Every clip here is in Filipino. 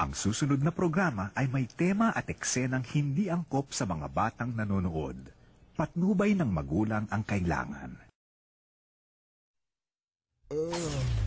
Ang susunod na programa ay may tema at eksenang hindi angkop sa mga batang nanonood. Patnubay ng magulang ang kailangan. Uh.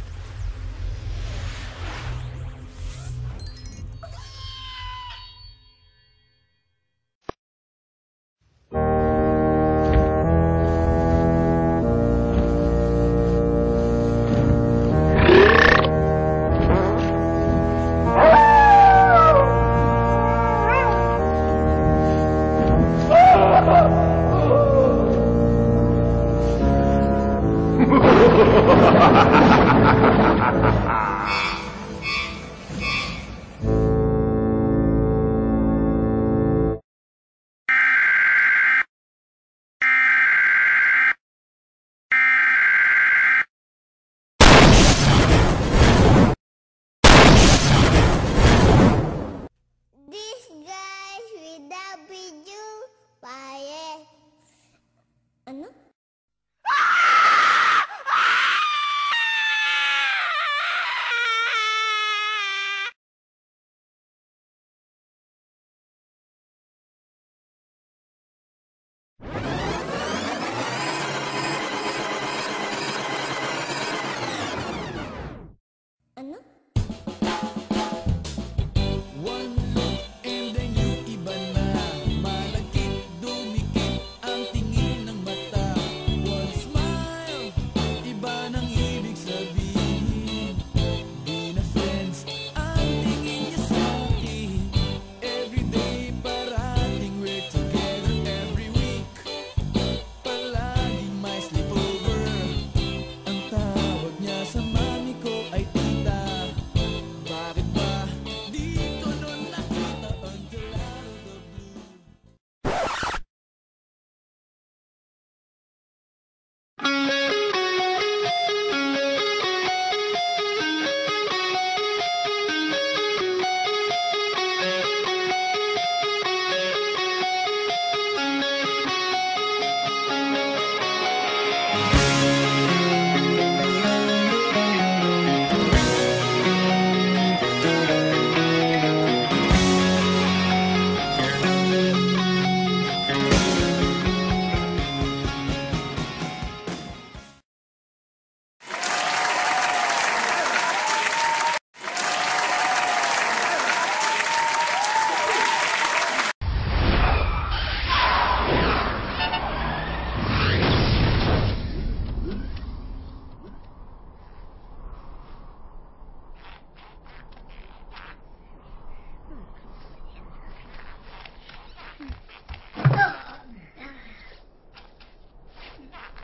맞나?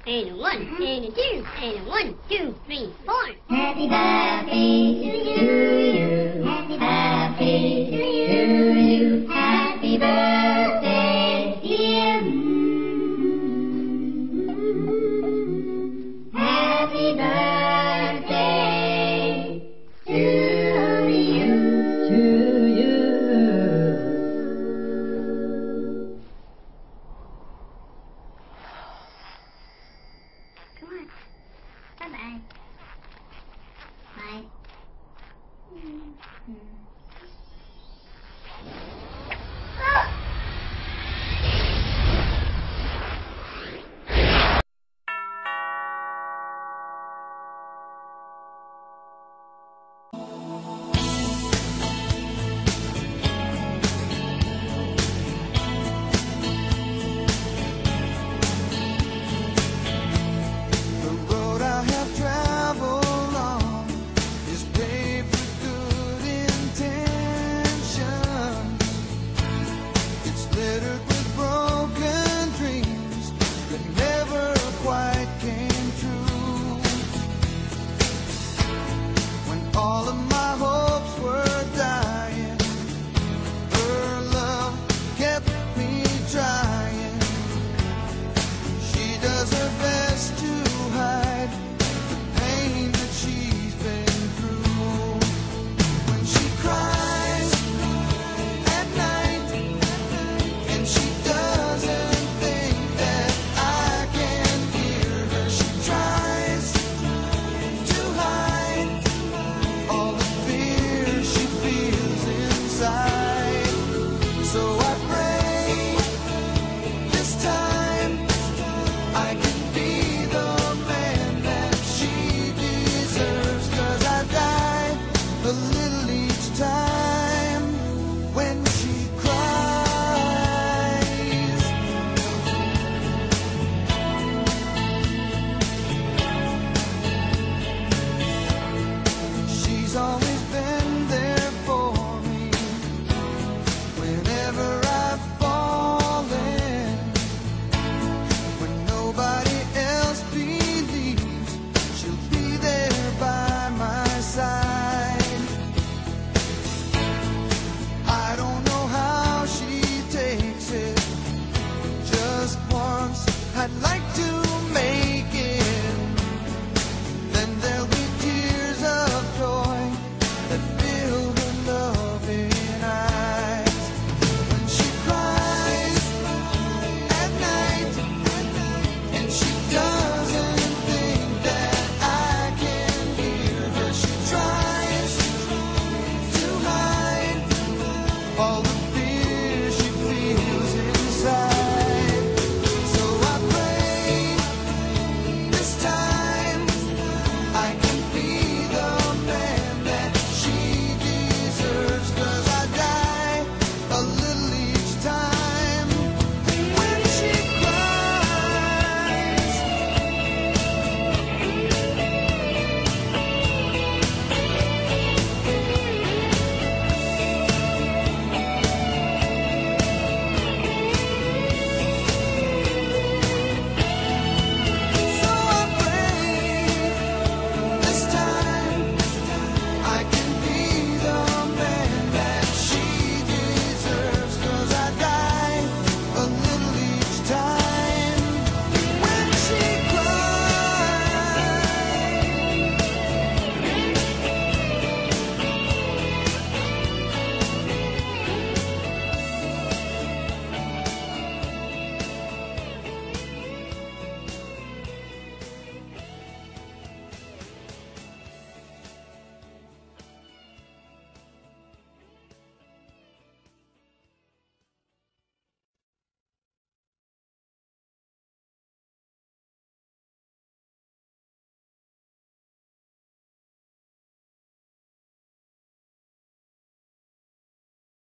and a one, mm-hmm. and a two, and a one, two, three, four. Happy birthday to you. 拜